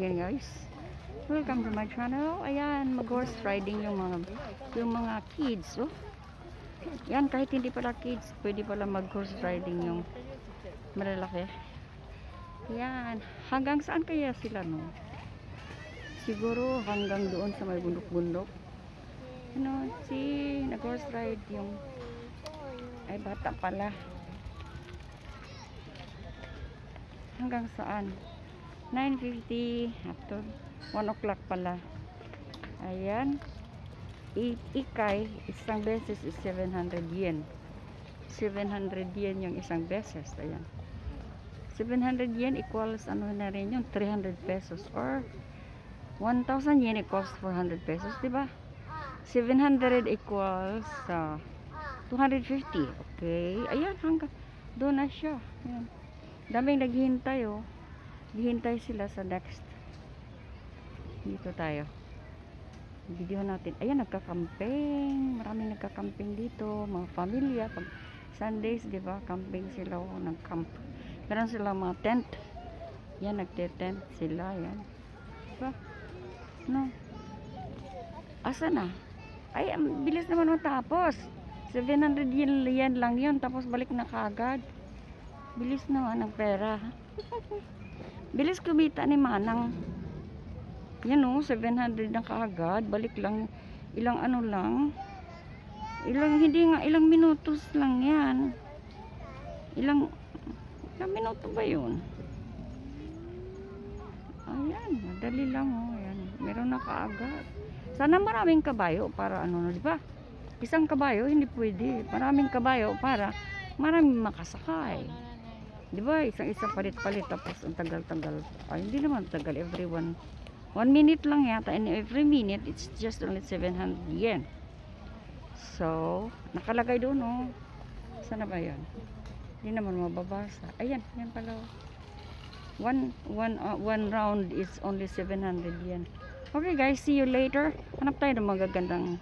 Ayan guys. Welcome to my channel. Ayan, mag-horse riding yung mga yung mga kids, oh. Yan, kahit hindi pala kids, pwede pala mag-horse riding yung malalaki. Yan. Hanggang saan kaya sila, no? Siguro hanggang doon sa may bundok-bundok. Ano, si nag-horse ride yung ay bata pala. Hanggang saan? 9.50 after 1 o'clock pala. Ayan. I ikay, isang beses is 700 yen. 700 yen yung isang beses. Ayan. 700 yen equals ano na rin yun, 300 pesos. Or 1,000 yen equals 400 pesos, di ba? 700 equals uh, 250. Okay. Ayan, hanggang doon na siya. Ayan. Daming naghihintay, oh. Hihintay sila sa next. Dito tayo video natin. Ayan, nagka-camping. Maraming nagka-camping dito. Mga pamilya. Pag Sundays, di ba? Camping sila. Oh, nag-camp. Meron sila mga tent. Yan, nagte-tent sila. Yan. Diba? No. Asa na? Ay, bilis naman matapos. 700 yen, yen lang yun. Tapos balik na kagad. Bilis naman ang pera. bilis kumita ni Manang. Yan o, 700 na kaagad. Balik lang, ilang ano lang. Ilang, hindi nga, ilang minutos lang yan. Ilang, ilang minuto ba yun? Ayan, madali lang o. Ayan, meron na kaagad. Sana maraming kabayo para ano di ba? Isang kabayo, hindi pwede. Maraming kabayo para maraming makasakay. Di ba? Isang-isang palit-palit tapos ang tagal-tagal. Ay, hindi naman tagal. Everyone 1 minute lang yata and every minute it's just only 700 yen so nakalagay doon oh sana ba yan hindi naman mababasa ayan yan pala oh. one, one, uh, one round is only 700 yen okay guys see you later hanap tayo ng magagandang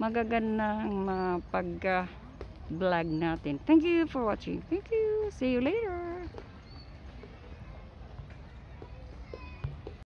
magagandang mapag uh, vlog natin thank you for watching. Thank you. See you later